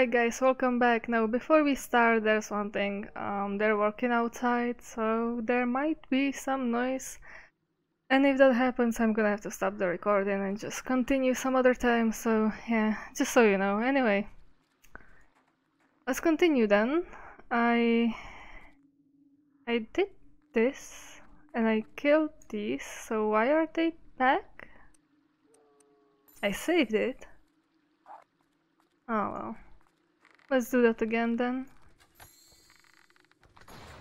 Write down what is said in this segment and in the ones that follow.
Alright guys, welcome back. Now before we start there's one thing. Um, they're working outside so there might be some noise. And if that happens I'm gonna have to stop the recording and just continue some other time. So yeah, just so you know. Anyway, let's continue then. I I did this and I killed these, so why are they back? I saved it. Oh well. Let's do that again then.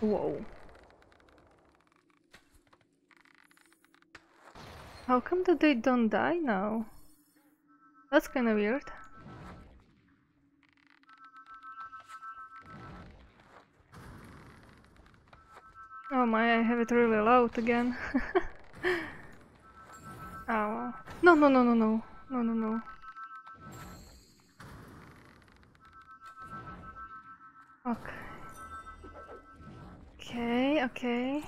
Whoa. How come that they don't die now? That's kinda weird. Oh my, I have it really loud again. oh. No, no, no, no, no. No, no, no. Okay. Okay, okay.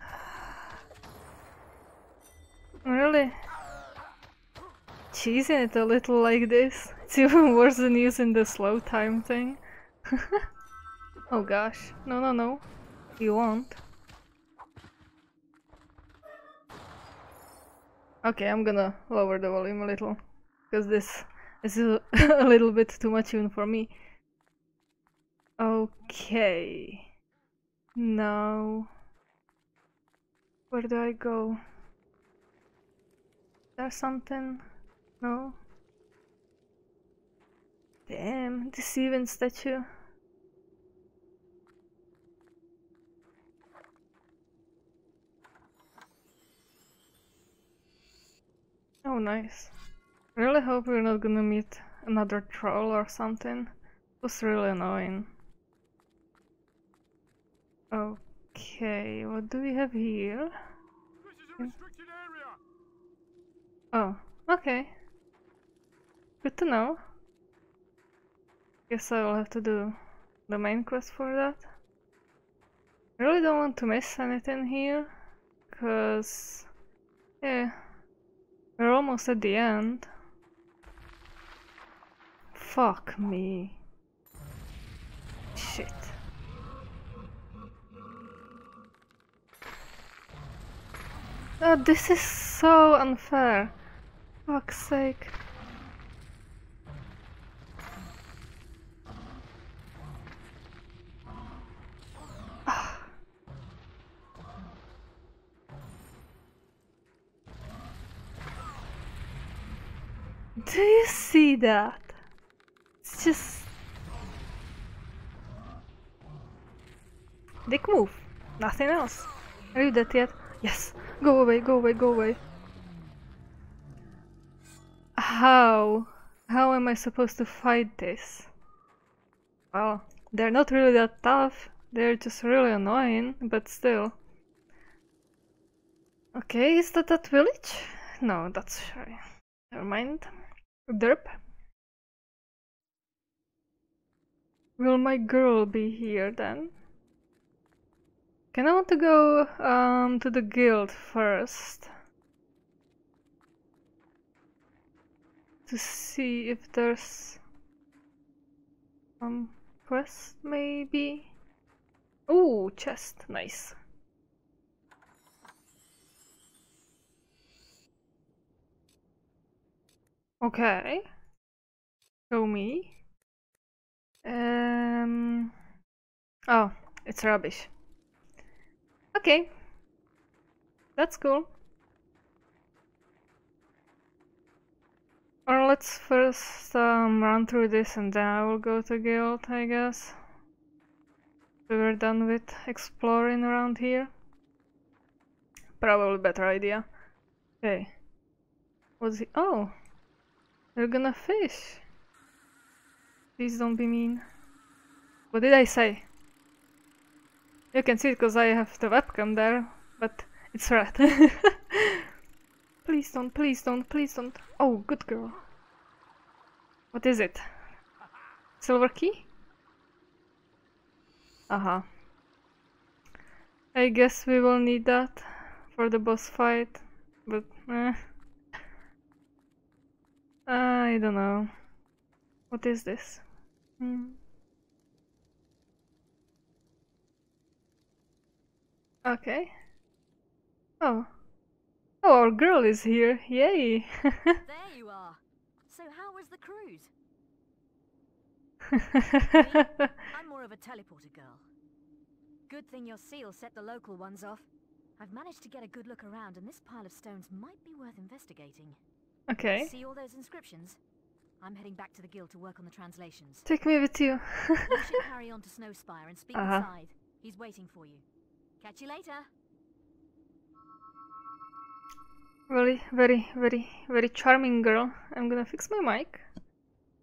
Really? Cheesing it a little like this. It's even worse than using the slow time thing. oh gosh. No, no, no. You won't. Okay, I'm gonna lower the volume a little. Because this this is a little bit too much even for me. Okay. Now... Where do I go? There's something? No? Damn, deceiving statue. Oh, nice. Really hope we're not gonna meet another troll or something. It was really annoying. Okay, what do we have here? Oh, okay. Good to know. Guess I will have to do the main quest for that. I really don't want to miss anything here, cause yeah, we're almost at the end. Fuck me. Shit. Oh, this is so unfair. Fuck's sake. Do you see that? Just... Dick move. Nothing else. Are you dead yet? Yes. Go away, go away, go away. How? How am I supposed to fight this? Well, they're not really that tough. They're just really annoying, but still. Okay, is that that village? No, that's. Never mind. Derp. Will my girl be here then? Can I want to go um, to the guild first? To see if there's some quest maybe? Oh, chest, nice. Okay. Show me. Um. Oh, it's rubbish. Okay. That's cool. Or let's first um, run through this and then I will go to guild, I guess. We are done with exploring around here. Probably better idea. Okay. What's he? Oh! They're gonna fish! Please don't be mean. What did I say? You can see it because I have the webcam there, but it's red. please don't, please don't, please don't. Oh, good girl. What is it? Silver key? Uh-huh. I guess we will need that for the boss fight, but eh. I don't know. What is this? Hmm. Okay. Oh. Oh, our girl is here. Yay! there you are. So how was the cruise? I'm more of a teleporter girl. Good thing your seal set the local ones off. I've managed to get a good look around and this pile of stones might be worth investigating. okay. See all those inscriptions? I'm heading back to the guild to work on the translations. Take me with you. you should carry on to Snowspire and speak Uh -huh. Scythe. He's waiting for you. Catch you later. Really, very, very, very charming girl. I'm gonna fix my mic.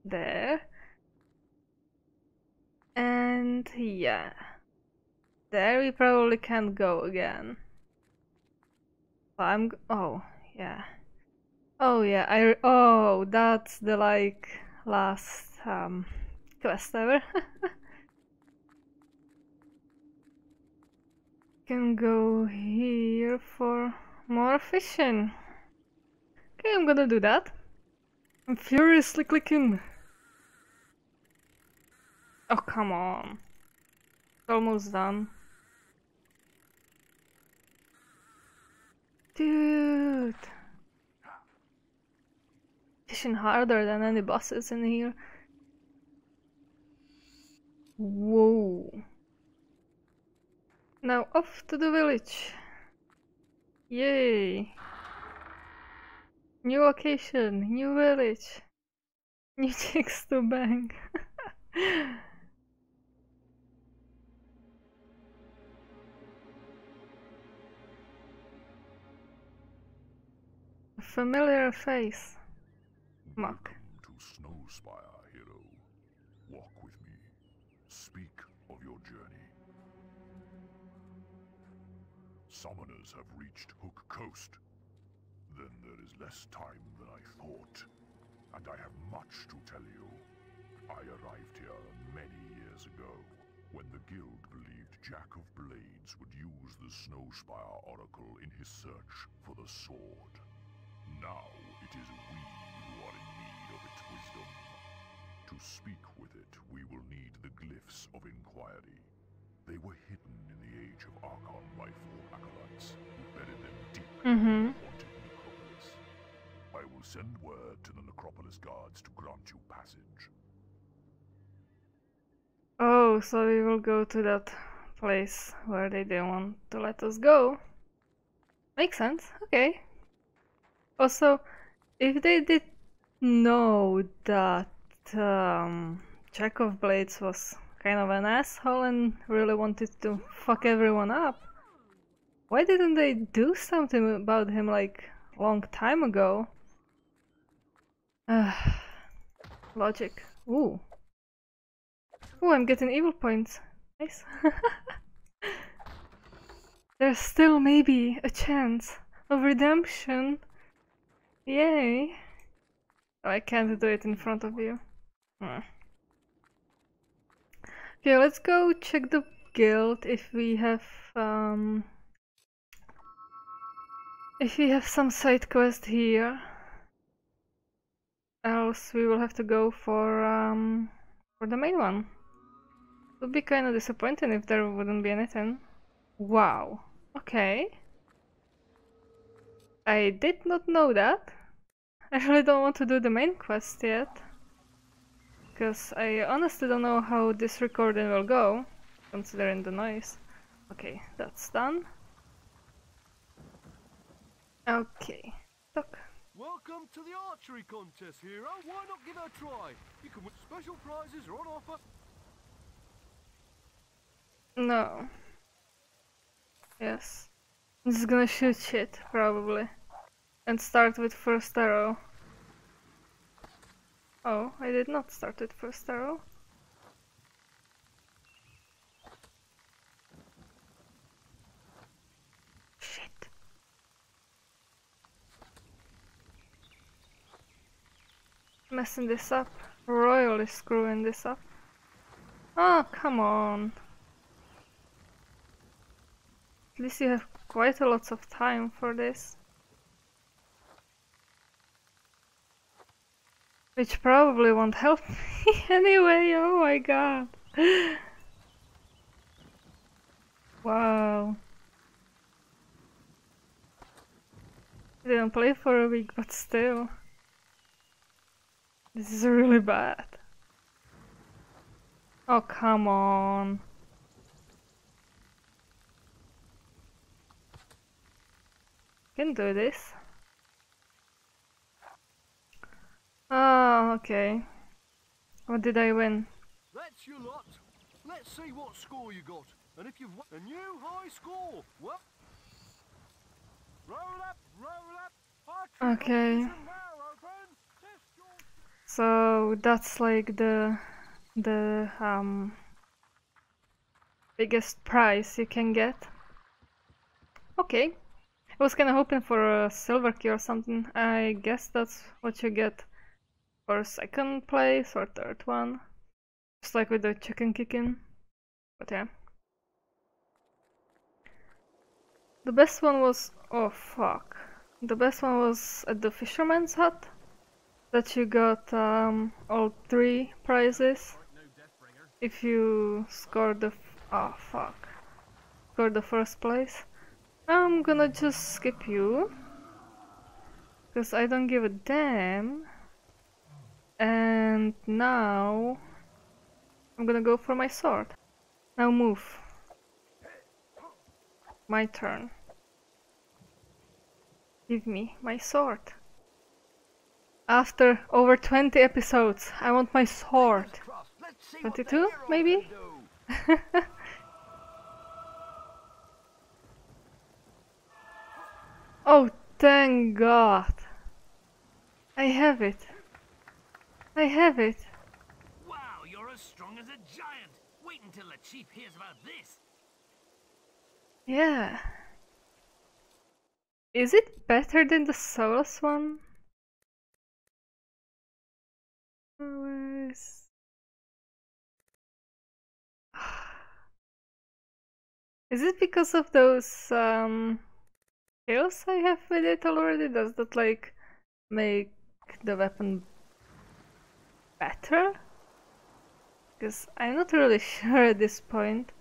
There. And yeah. There we probably can't go again. So I'm oh, yeah. Oh yeah, I oh, that's the like last um quest ever. Can go here for more fishing. Okay, I'm gonna do that. I'm furiously clicking. Oh, come on. It's almost done. Dude. Fishing harder than any bosses in here. Whoa. Now off to the village. Yay. New location, new village. New chicks to bang. A familiar face. Muck. Welcome to Snowspire, hero. Walk with me. Speak of your journey. Summoners have reached Hook Coast. Then there is less time than I thought. And I have much to tell you. I arrived here many years ago, when the guild believed Jack of Blades would use the Snowspire Oracle in his search for the sword. Now it is we To speak with it, we will need the glyphs of inquiry. They were hidden in the age of Archon by four acolytes, who buried them deep Mm-hmm. in the haunted necropolis. I will send word to the necropolis guards to grant you passage. Oh, so we will go to that place where they didn't want to let us go. Makes sense, okay. Also, if they did know that um, of Blades was kind of an asshole and really wanted to fuck everyone up, why didn't they do something about him like long time ago? Logic. Ooh. Ooh, I'm getting evil points. Nice. There's still maybe a chance of redemption. Yay. Oh, I can't do it in front of you. Hmm. Okay, let's go check the guild if we have um if we have some side quest here. Else we will have to go for um for the main one. Would be kind of disappointing if there wouldn't be anything. Wow. Okay. I did not know that. I really don't want to do the main quest yet. Because I honestly don't know how this recording will go, considering the noise. Okay, that's done. Okay. Look. Welcome to the archery contest, hero. Why not give it a try? You can win special prizes are on offer. No. Yes. This is gonna shoot shit, probably. And start with first arrow. Oh, I did not start it first arrow. Shit. Messing this up. Royally screwing this up. Oh, come on. At least you have quite a lot of time for this. Which probably won't help me anyway, oh my god. wow. I didn't play for a week, but still. This is really bad. Oh, come on. Can do this. Oh, okay. What did I win? That's your lot. Let's see what score you got. And if you've won a new high score, well, roll up, roll up. Okay. competition now open. Test your So that's like the the um biggest prize you can get. Okay. I was kinda hoping for a silver key or something. I guess that's what you get for second place or third one. Just like with the chicken kicking. But yeah. The best one was oh fuck. The best one was at the fisherman's hut that you got um, all three prizes if you score the oh fuck score the first place I'm gonna just skip you because I don't give a damn and now I'm gonna go for my sword now move my turn give me my sword after over 20 episodes, I want my sword. crossed. Let's see what the 22, maybe? oh, thank God. I have it. I have it. Wow, you're as strong as a giant. Wait until the chief hears about this. Yeah. Is it better than the Solus one? Is... Is it because of those um skills I have with it already? Does that like make the weapon better? Because I'm not really sure at this point.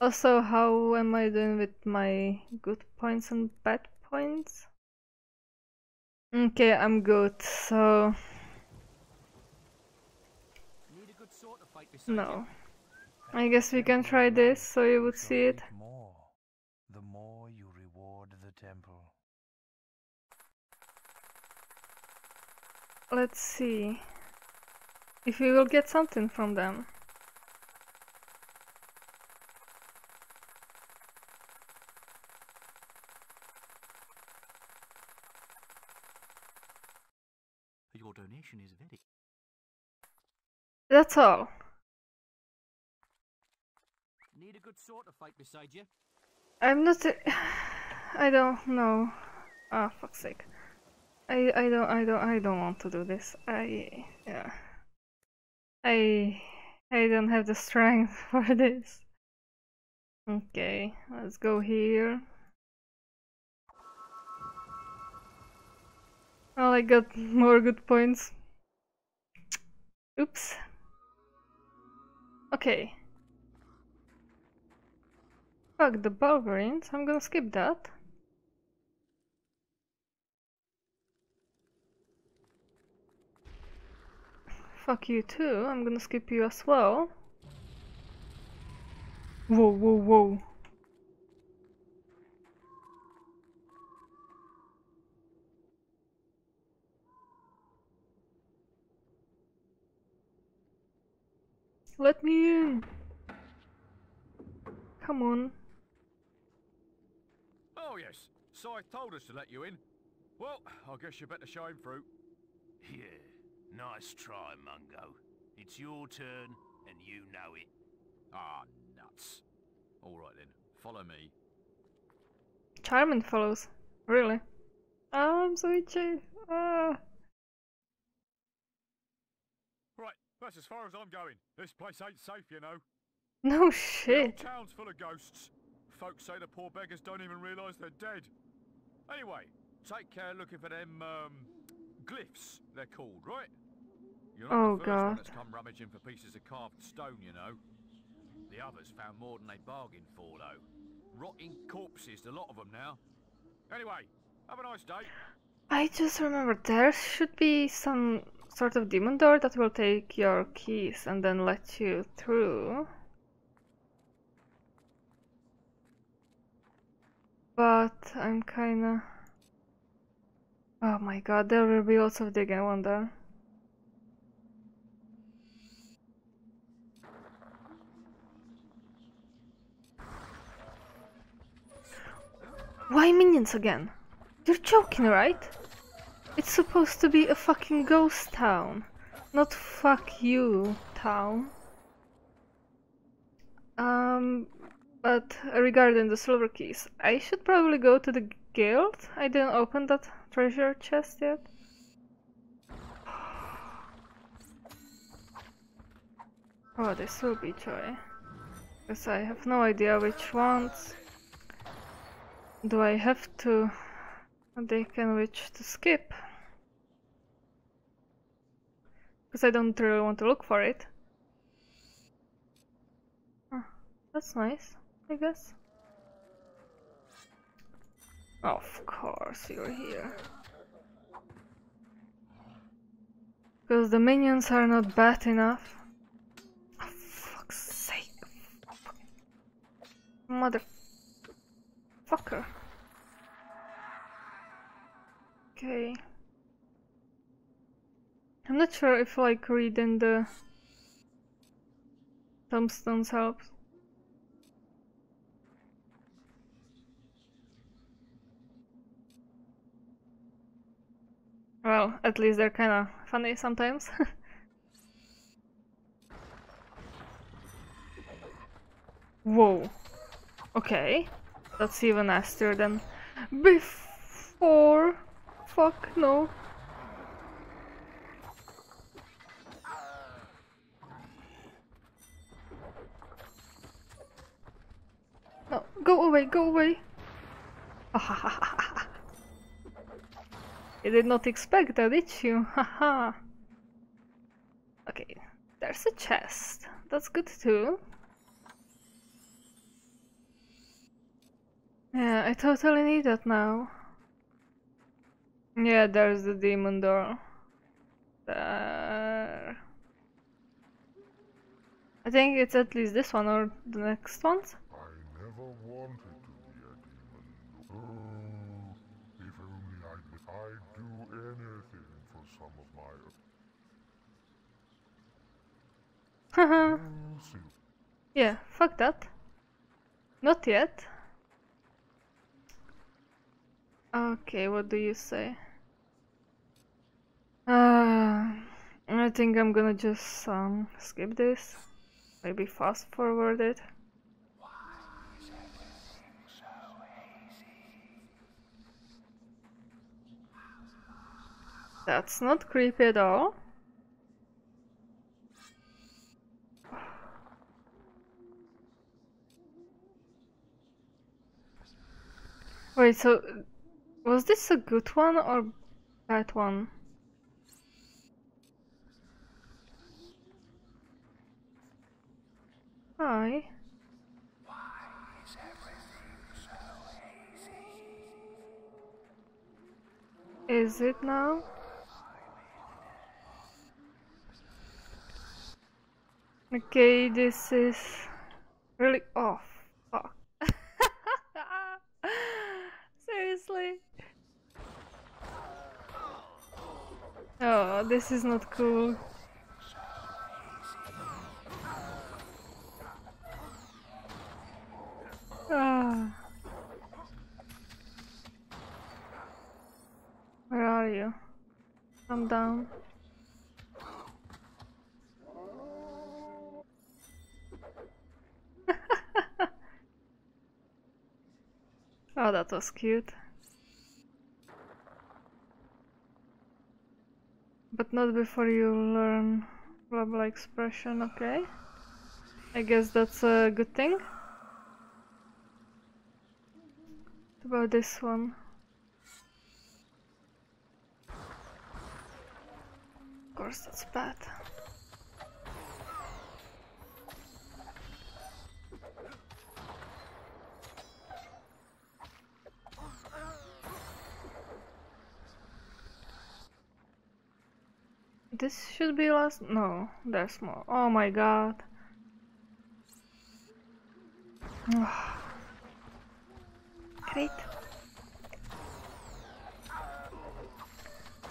Also, how am I doing with my good points and bad points? Okay, I'm good, so Need a good sword to fight beside no. I guess we can try this so you would see it. The more you reward the temple. Let's see if we will get something from them. Your donation is very. That's all. Need a good sword to fight beside you. I'm not. I don't know. Ah, fuck's sake. I I don't I don't I don't want to do this. I yeah. I I don't have the strength for this. Okay, let's go here. Well, I got more good points. Oops. Okay. Fuck the Balverines, I'm gonna skip that. Fuck you too, I'm gonna skip you as well. Whoa, whoa, whoa. Let me in. Come on. Oh yes, Scythe told us to let you in. Well, I guess you better show him through. Yeah, nice try, Mungo. It's your turn, and you know it. Ah, nuts. All right then, follow me. Charmin follows. Really? Oh, I'm so itchy. Ah. Right, that's as far as I'm going. This place ain't safe, you know. No The shit. town's full of ghosts. Folks say the poor beggars don't even realise they're dead. Anyway, take care looking for them, um, glyphs, they're called, right? You're not Oh, the first one God. that's come rummaging for pieces of carved stone, you know. The others found more than they bargained for, though. Rotting corpses, a lot of them now. Anyway, have a nice day. I just remember there should be some sort of demon door that will take your keys and then let you through. But I'm kinda. Oh my god, there will be lots of digging, I wonder. Why minions again? You're joking, right? It's supposed to be a fucking ghost town, not fuck you town. Um, but regarding the silver keys, I should probably go to the guild. I didn't open that treasure chest yet. Oh, this will be joy. Because I have no idea which ones. Do I have to they can which to skip? Because I don't really want to look for it. Huh, that's nice, I guess. Of course you're here. Because the minions are not bad enough. Oh, fuck's sake. Motherfucker. Okay. I'm not sure if like reading the tombstones helps. Well, at least they're kinda funny sometimes. Whoa. Okay. That's even nastier than before. Fuck no. No, go away, go away. you did not expect that, did you? Haha. okay, there's a chest. That's good too. Yeah, I totally need that now. Yeah, there's the demon door. There. I think it's at least this one or the next ones. I never wanted to be a demon. Oh, if only I'd, I'd do anything for some of my Haha. yeah, fuck that. Not yet. Okay, what do you say? Uh, I think I'm gonna just um, skip this. Maybe fast forward it. That's not creepy at all. Wait, so was this a good one or bad one? Hi. Is it now? Okay, this is really oh fuck. Seriously? Oh, this is not cool. Ah. Where are you? Come down. oh, that was cute. But not before you learn blah expression, okay? I guess that's a good thing. What about this one? Of course, that's bad. This should be last. No, there's more. Oh my god. Great.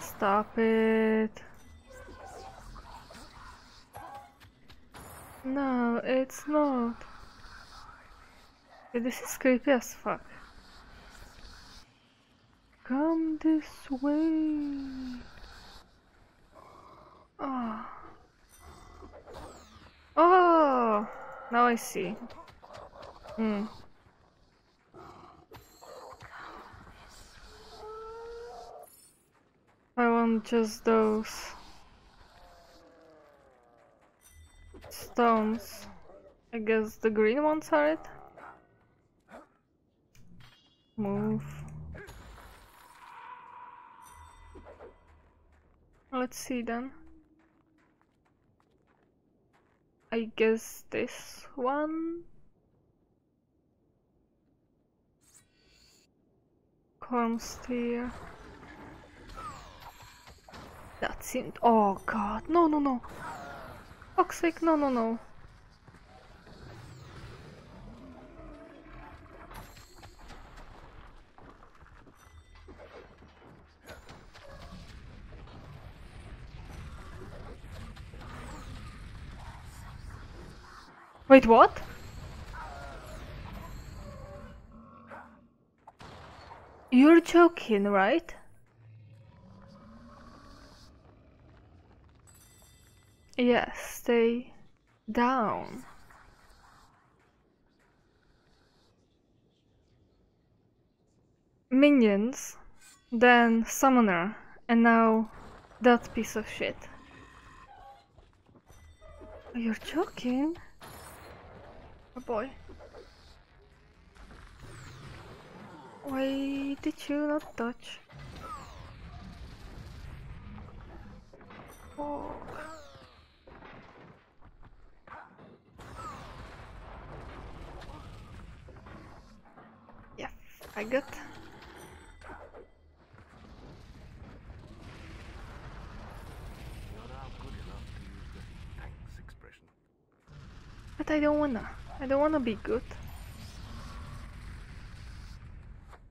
Stop it. No, it's not. This is creepy as fuck. Come this way. Oh. Oh! Now I see. Hmm. I want just those stones. I guess the green ones are it. Move. Let's see then. I guess this one. Cormsteer. That seemed. Oh god, no, no, no. Fuck's sake, no, no, no. Wait, what? You're joking, right? Yes, stay down. Minions, then Summoner, and now that piece of shit. You're joking? Oh boy. Why did you not touch? Oh. Yeah, I got. But I don't wanna. I don't wanna be good.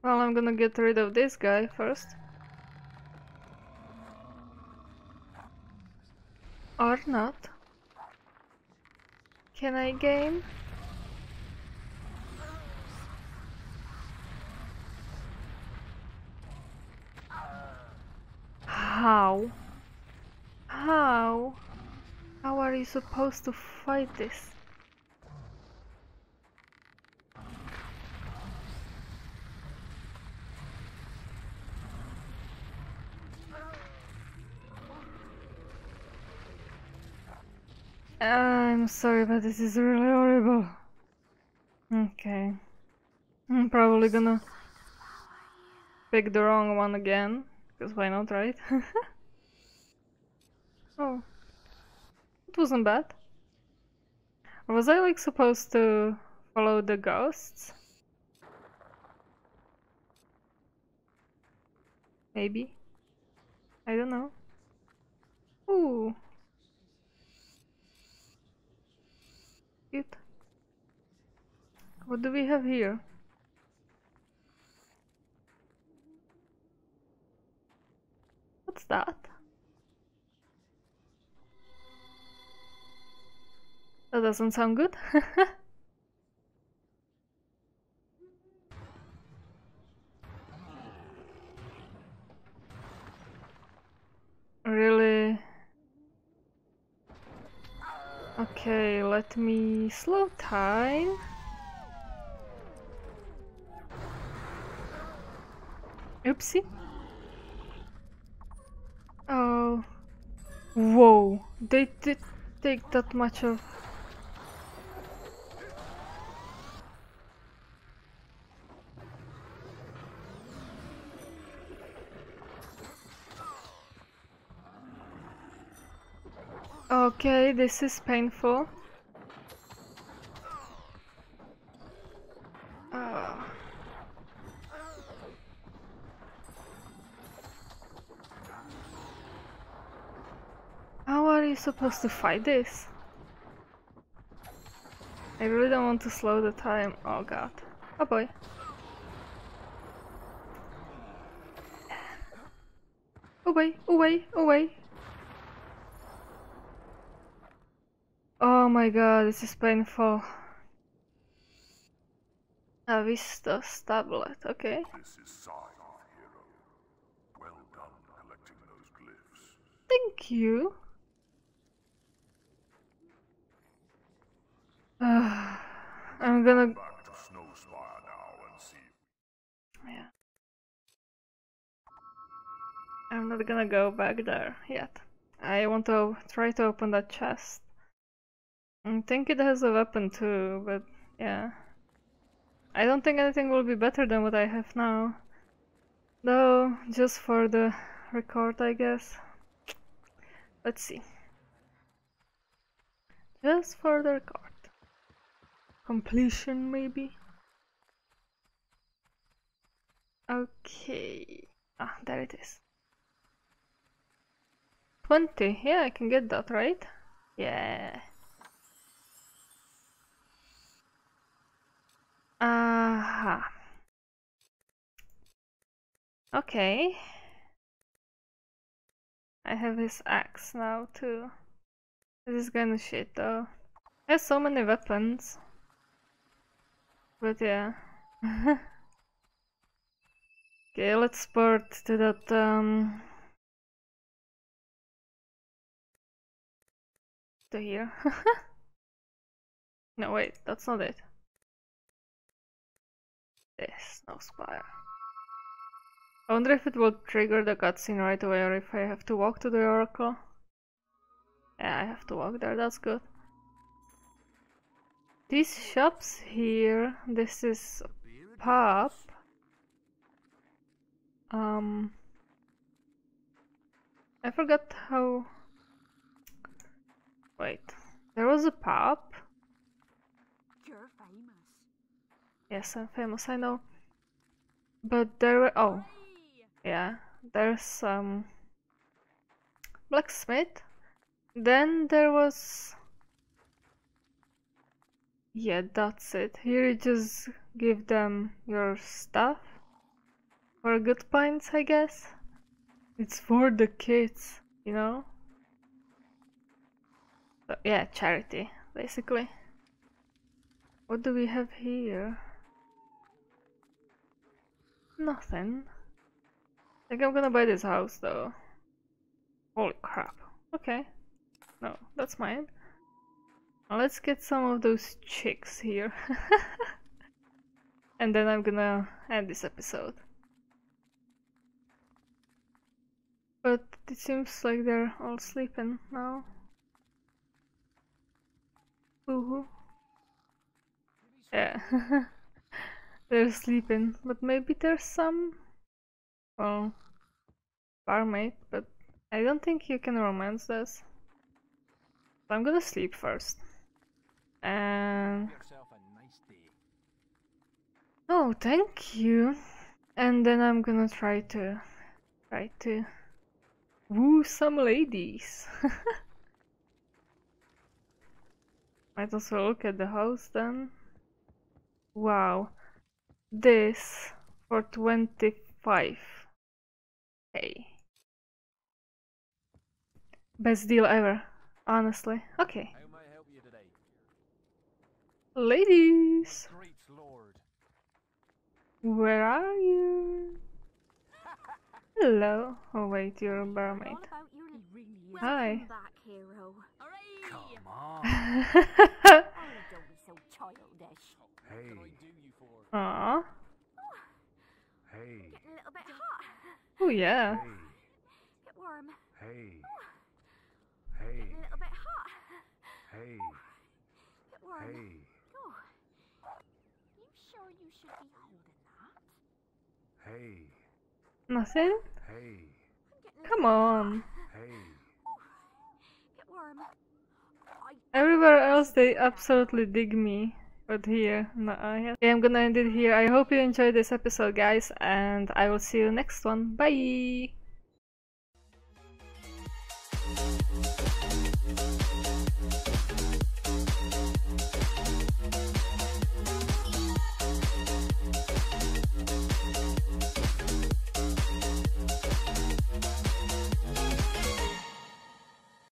Well, I'm gonna get rid of this guy first. Or not. Can I game? How? How? How are you supposed to fight this? I'm sorry, but this is really horrible. Okay. I'm probably gonna pick the wrong one again, because why not, right? oh. It wasn't bad. Was I like supposed to follow the ghosts? Maybe. I don't know. Ooh. Cute. What do we have here? What's that? That doesn't sound good. really? Okay, let me slow time. Oopsie. Oh. Whoa. They did take that much of... Okay, this is painful. Ah. How are you supposed to fight this? I really don't want to slow the time. Oh god. Oh boy. Away, away, away. Oh my god, this is painful. Avista tablet, okay. This is Scythe, hero. Well done collecting those glyphs. Thank you. Uh, I'm gonna. Back to Snowspire now and see Yeah. I'm not gonna go back there yet. I want to try to open that chest. I think it has a weapon too, but yeah. I don't think anything will be better than what I have now. Though, just for the record, I guess. Let's see. Just for the record. Completion, maybe? Okay. Ah, there it is. 20. Yeah, I can get that, right? Yeah. Aha. Okay. I have his axe now too. This is kinda shit though. He has so many weapons. But yeah. okay, let's port to that um to here. no wait, that's not it. This, no spire. I wonder if it will trigger the cutscene right away or if I have to walk to the oracle. Yeah, I have to walk there, that's good. These shops here, this is pub. Um, I forgot how. Wait, there was a pub. You're famous. Yes, I'm famous, I know. But there were. Oh, yeah, there's some. Blacksmith. Then there was. Yeah, that's it. Here you just give them your stuff. For good points, I guess. It's for the kids, you know? So, yeah, charity, basically. What do we have here? Nothing. I think I'm gonna buy this house though. Holy crap. Okay. No, that's mine. Now let's get some of those chicks here. and then I'm gonna end this episode. But it seems like they're all sleeping now. Woohoo. Yeah. they're sleeping, but maybe there's some well barmaid, but I don't think you can romance this. So I'm gonna sleep first. And a nice day. oh, thank you. And then I'm gonna try to try to woo some ladies. Might also look at the house then. Wow, this for 25. Hey, best deal ever, honestly. Okay, How may I help you today? ladies, Great lord. where are you? Hello. Oh wait, you're a barmaid. All about you. He really is. Hi. Welcome back, hero. Come on. Oh, so childish. Hey. What can I do you for? Aw. Hey. Getting a little bit hot. Oh yeah. Hey. Bit warm. Hey. Hey. Getting a little bit hot. Hey. Bit warm. Hey. Oh. You sure you should be holding that? Hey. Nothing? Hey. I'm getting a Come little bit on. Hey. hot. Bit warm. harm. I Everywhere else they absolutely dig me. But here, no, have. Okay, I'm gonna end it here. I hope you enjoyed this episode, guys, and I will see you next one. Bye!